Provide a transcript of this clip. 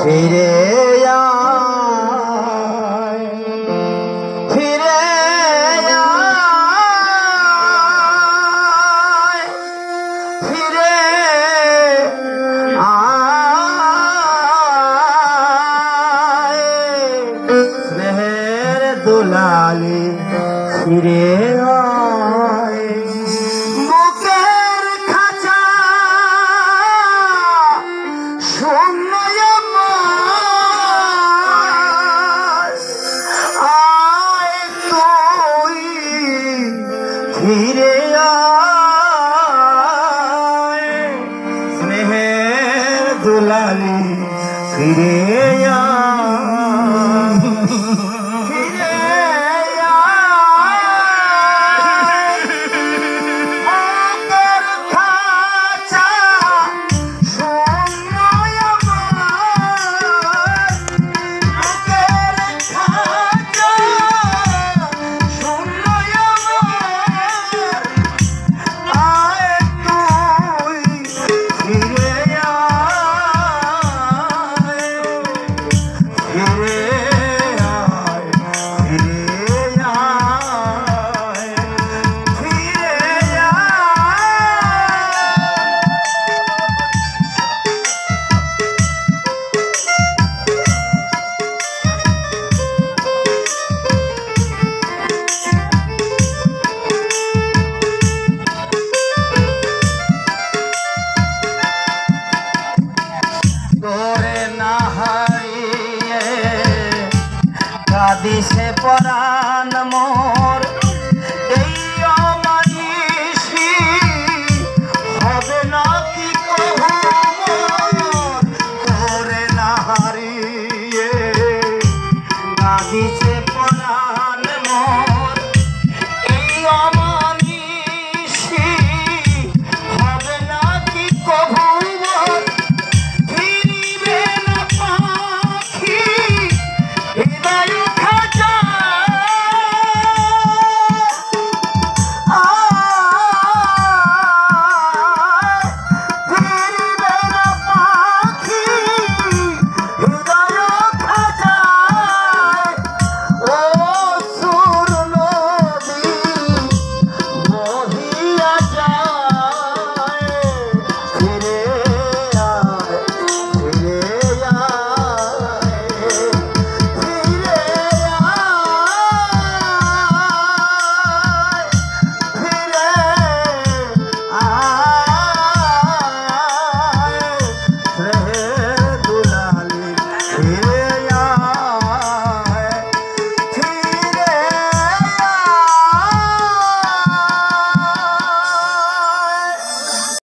ফিরে ফিরে ফিরে স্নেহের দোলালি ফিরে আয়। ফিরে আয়। স্নেহের দুলালি ফিরে আয়। হারিয়ে কাদিসে পরাণ মন